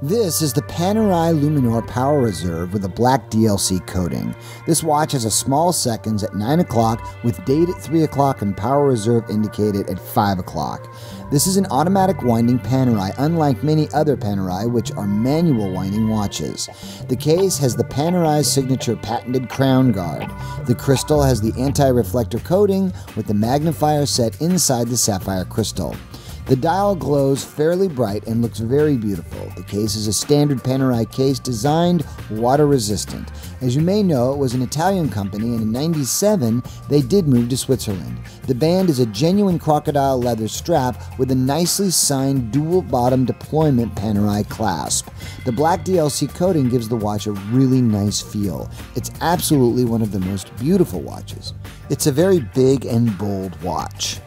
This is the Panerai Luminor Power Reserve with a black DLC coating. This watch has a small seconds at 9 o'clock with date at 3 o'clock and power reserve indicated at 5 o'clock. This is an automatic winding Panerai, unlike many other Panerai, which are manual winding watches. The case has the Panerai signature patented crown guard. The crystal has the anti reflector coating with the magnifier set inside the sapphire crystal. The dial glows fairly bright and looks very beautiful. The case is a standard Panerai case designed water resistant. As you may know, it was an Italian company and in 97 they did move to Switzerland. The band is a genuine crocodile leather strap with a nicely signed dual bottom deployment Panerai clasp. The black DLC coating gives the watch a really nice feel. It's absolutely one of the most beautiful watches. It's a very big and bold watch.